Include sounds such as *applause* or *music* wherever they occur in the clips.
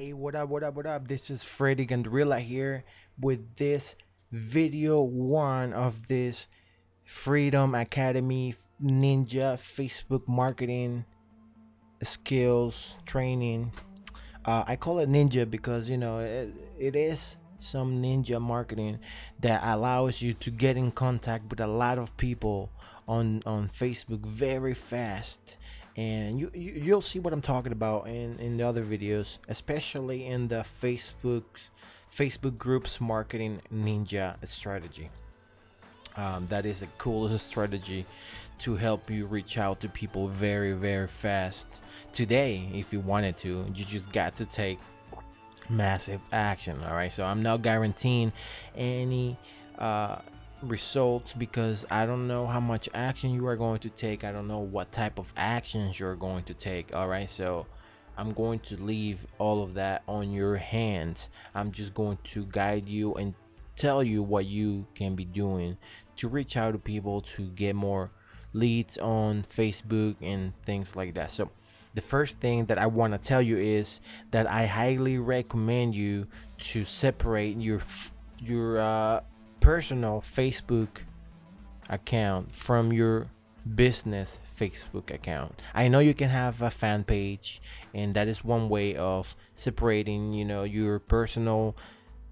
Hey, what up, what up, what up? This is Freddy Gandarilla here with this video one of this Freedom Academy Ninja Facebook marketing skills training. Uh, I call it ninja because you know it, it is some ninja marketing that allows you to get in contact with a lot of people on on Facebook very fast and you, you you'll see what I'm talking about in in the other videos especially in the Facebook Facebook groups marketing ninja strategy. Um, that is the coolest strategy to help you reach out to people very very fast today if you wanted to. You just got to take massive action all right? So i'm not guaranteeing any uh, results because I don't know how much action you are going to take. I don't know what type of actions you're going to take. All right, so I'm going to leave all of that on your hands. I'm just going to guide you and tell you what you can be doing to reach out to people to get more leads on Facebook and things like that. So the first thing that I want to tell you is that I highly recommend you to separate your your uh, personal Facebook account from your business Facebook account. I know you can have a fan page and that is one way of separating, you know, your personal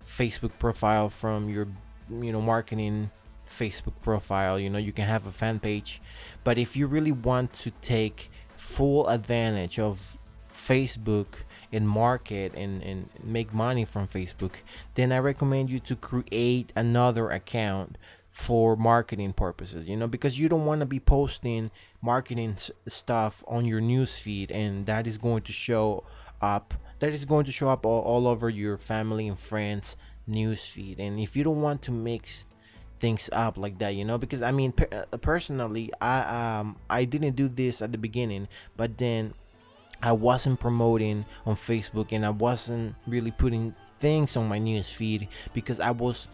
Facebook profile from your you know marketing Facebook profile. You know, you can have a fan page, but if you really want to take full advantage of Facebook and market and, and make money from Facebook, then I recommend you to create another account for marketing purposes you know because you don't want to be posting marketing stuff on your newsfeed and that is going to show up that is going to show up all, all over your family and friends newsfeed. and if you don't want to mix things up like that you know because i mean per uh, personally i um i didn't do this at the beginning but then I wasn't promoting on Facebook and I wasn't really putting things on my news feed because I was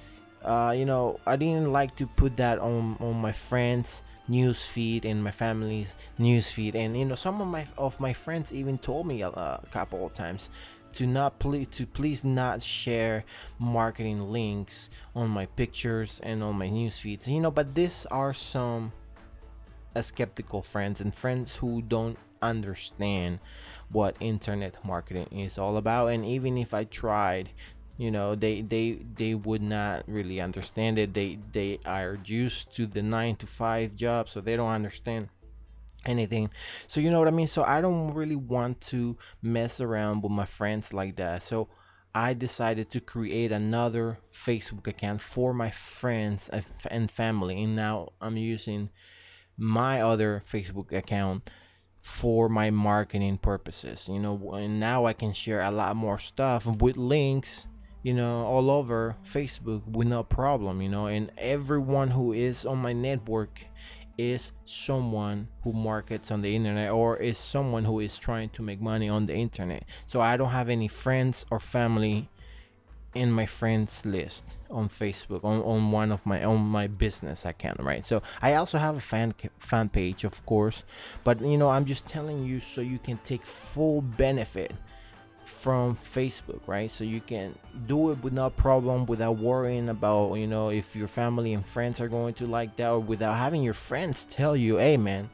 uh, you know I didn't like to put that on on my friends news feed and my family's news feed. And you know some of my of my friends even told me a, a couple of times to not please to please not share marketing links on my pictures and on my news feeds. You know but these are some skeptical friends and friends who don't understand what internet marketing is all about. And even if i tried you know they they they would not really understand it. They they are used to the nine to five job so they don't understand anything. So you know what i mean? So i don't really want to mess around with my friends like that. So i decided to create another facebook account for my friends and family. And now i'm using my other facebook account for my marketing purposes you know and now i can share a lot more stuff with links you know all over facebook with no problem you know and everyone who is on my network is someone who markets on the internet or is someone who is trying to make money on the internet. So i don't have any friends or family in my friends list on Facebook on, on one of my on my business account right? So I also have a fan fan page of course but you know I'm just telling you so you can take full benefit from Facebook right? So you can do it without problem without worrying about you know if your family and friends are going to like that or without having your friends tell you hey man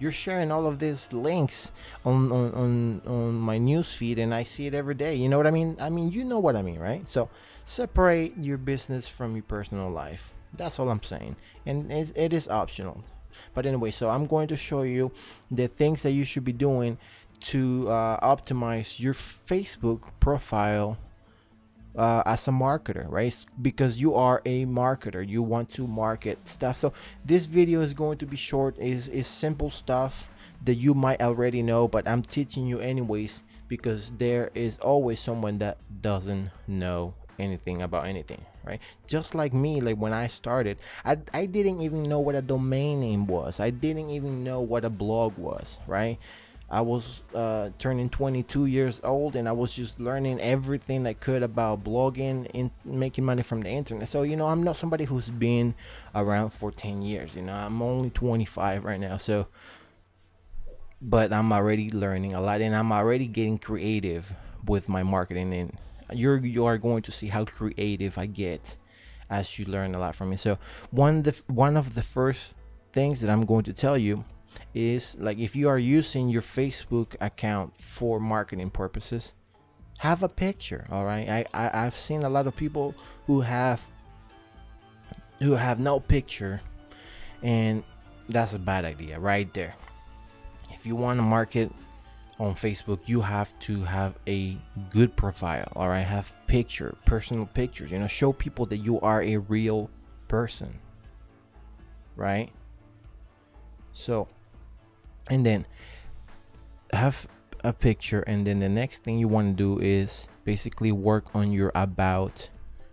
you're sharing all of these links on, on on on my news feed and i see it every day. You know what i mean? I mean you know what i mean right? So separate your business from your personal life. That's all i'm saying. And it is optional. But anyway so i'm going to show you the things that you should be doing to uh, optimize your facebook profile uh, as a marketer right? Because you are a marketer you want to market stuff. So this video is going to be short is is simple stuff that you might already know but i'm teaching you anyways because there is always someone that doesn't know anything about anything right? Just like me like when i started i, I didn't even know what a domain name was. I didn't even know what a blog was right I was uh, turning 22 years old and I was just learning everything I could about blogging and making money from the internet. So, you know, I'm not somebody who's been around for 10 years. You know, I'm only 25 right now. So, but I'm already learning a lot and I'm already getting creative with my marketing and you're you are going to see how creative I get as you learn a lot from me. So one the one of the first things that I'm going to tell you is like if you are using your Facebook account for marketing purposes, have a picture. All right, I, I I've seen a lot of people who have who have no picture, and that's a bad idea right there. If you want to market on Facebook, you have to have a good profile. All right, have picture, personal pictures. You know, show people that you are a real person. Right. So, and then have a picture, and then the next thing you want to do is basically work on your about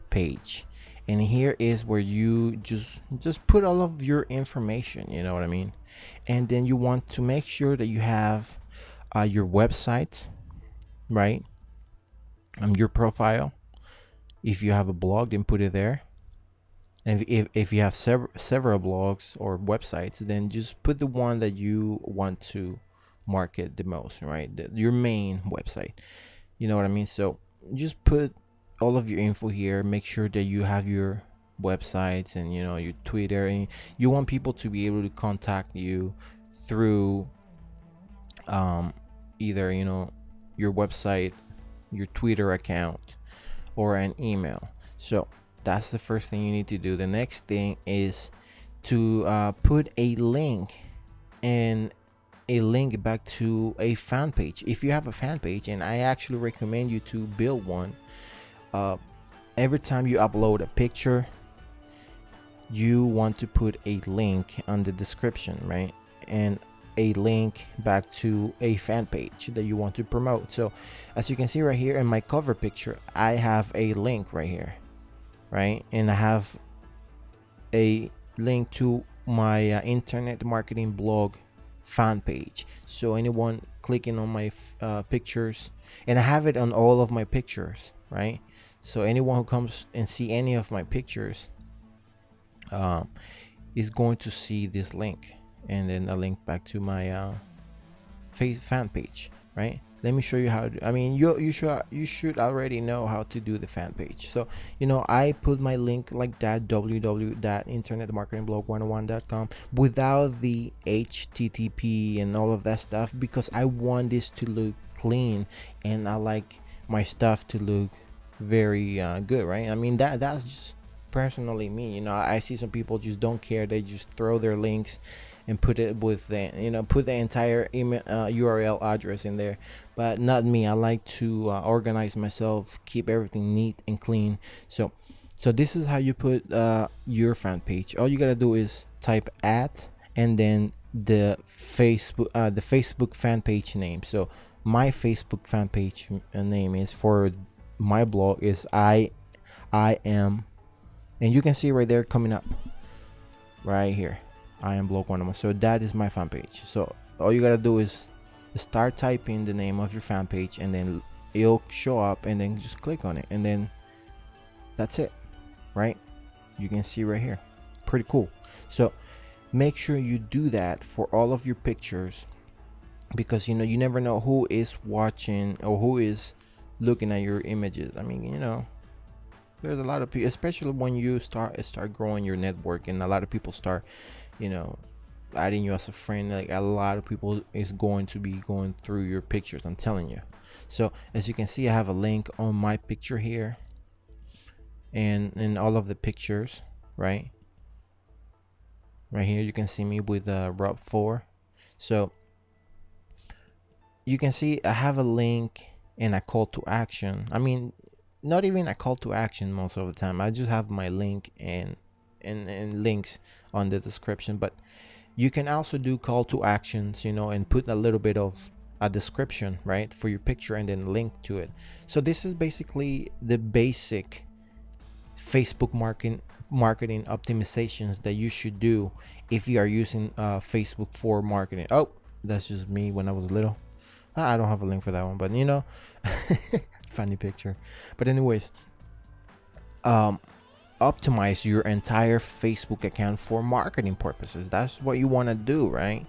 page. And here is where you just just put all of your information. You know what I mean? And then you want to make sure that you have uh, your website, right? Um, your profile. If you have a blog, then put it there. And if, if you have several several blogs or websites, then just put the one that you want to market the most, right? The, your main website. You know what I mean? So just put all of your info here. Make sure that you have your websites and you know your Twitter, and you want people to be able to contact you through um, either you know your website your twitter account or an email so that's the first thing you need to do. The next thing is to uh, put a link and a link back to a fan page. If you have a fan page and i actually recommend you to build one uh, every time you upload a picture you want to put a link on the description right? And a link back to a fan page that you want to promote. So as you can see right here in my cover picture, I have a link right here, right? And I have a link to my uh, internet marketing blog fan page. So anyone clicking on my uh, pictures, and I have it on all of my pictures, right? So anyone who comes and see any of my pictures um, is going to see this link and then a link back to my uh, face fan page right let me show you how to, i mean you you should you should already know how to do the fan page. So you know i put my link like that www.internetmarketingblog101.com without the http and all of that stuff because i want this to look clean and i like my stuff to look very uh, good right? I mean that that's just personally me you know i see some people just don't care. They just throw their links and put it with the you know put the entire email uh, url address in there. But not me. I like to uh, organize myself keep everything neat and clean. So so this is how you put uh, your fan page. All you gotta do is type at and then the facebook uh, the facebook fan page name. So my facebook fan page uh, name is for my blog is i i am and you can see right there coming up. Right here. I am Blog One So that is my fan page. So all you gotta do is start typing the name of your fan page and then it'll show up and then just click on it and then that's it. Right? You can see right here. Pretty cool. So make sure you do that for all of your pictures because you know you never know who is watching or who is looking at your images. I mean you know there's a lot of people especially when you start start growing your network and a lot of people start you know adding you as a friend like a lot of people is going to be going through your pictures i'm telling you. So as you can see i have a link on my picture here and in all of the pictures right? Right here you can see me with uh, rob 4 so you can see i have a link and a call to action. I mean not even a call to action most of the time. I just have my link and and, and links on the description but you can also do call to actions you know and put a little bit of a description right for your picture and then link to it. So this is basically the basic facebook marketing marketing optimizations that you should do if you are using uh, facebook for marketing. Oh that's just me when i was little. I don't have a link for that one but you know *laughs* funny picture but anyways um optimize your entire Facebook account for marketing purposes. That's what you want to do, right?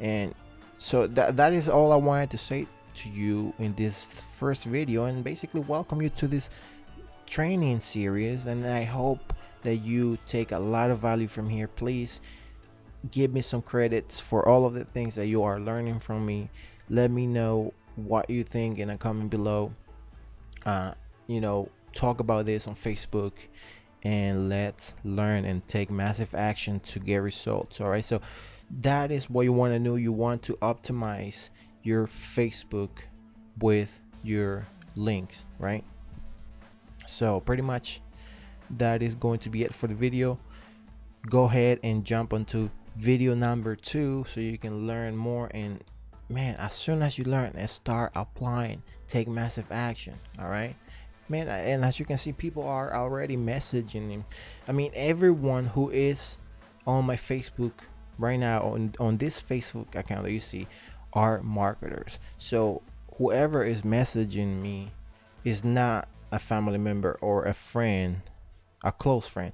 And so that that is all I wanted to say to you in this first video and basically welcome you to this training series and I hope that you take a lot of value from here please give me some credits for all of the things that you are learning from me let me know what you think in a comment below uh, you know talk about this on facebook and let's learn and take massive action to get results all right? So that is what you want to know. You want to optimize your facebook with your links right? So pretty much that is going to be it for the video. Go ahead and jump onto video number two so you can learn more and man as soon as you learn and start applying take massive action all right man and as you can see people are already messaging him. I mean everyone who is on my facebook right now on on this facebook account that you see are marketers. So whoever is messaging me is not a family member or a friend a close friend.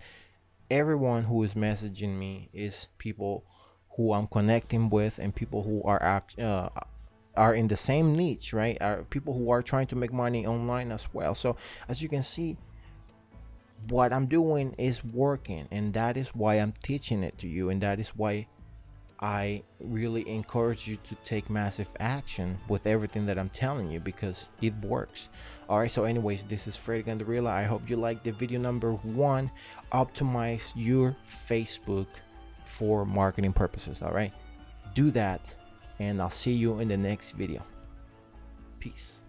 Everyone who is messaging me is people who i'm connecting with and people who are act uh, are in the same niche, right? Are people who are trying to make money online as well. So as you can see, what I'm doing is working, and that is why I'm teaching it to you, and that is why I really encourage you to take massive action with everything that I'm telling you because it works. All right, so anyways, this is Freddy Gandarilla. I hope you like the video number one. Optimize your Facebook for marketing purposes. All right, do that and I'll see you in the next video. Peace.